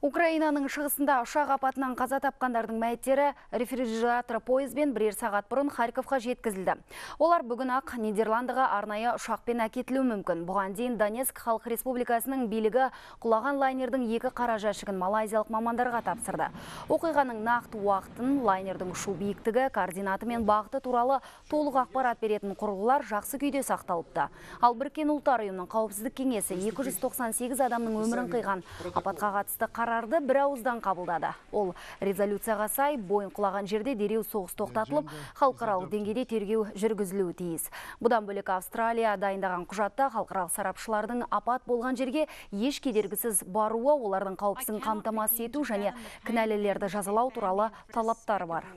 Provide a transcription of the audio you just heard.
Украинаның шығысында ұшақ апатынан қаза тапқандардың мәйіттері рефрижератор пойызбен бірер сағат бұрын Харьковқа жеткізілді. Олар бүгін ақ Нидерландыға арнайы ұшақпен әкетілуі мүмкін. Бұған дейін Донецк Халық Республикасының билігі құлаған лайнердің екі қара жәшігін малайзиялық мамандарға тапсырды. Оқиғаның нақты уақытын, лайнердің ұшу биіктігі, координаты мен бағыты туралы толық ақпарат беретін құрылғылар жақсы күйде сақталыпты. Ал біріккен ұлттар ұйымының қауіпсіздік кеңесі 298 адамның өмірін қиған апатқа қатысты қарарды бір ауыздан қабылдады. Ол резолюцияға сай бойын құлаған жерде дереу соғыс тоқтатылып, халықаралық деңгейде тергеу жүргізілуі тиіс. Бұдан бөлек Австралия дайындаған құжатта халықаралық сарапшылардың апат болған жерге еш кедергісіз баруы, олардың қауіпсін қамтамасыз ету және кінәлілерді жазалау туралы талаптар бар.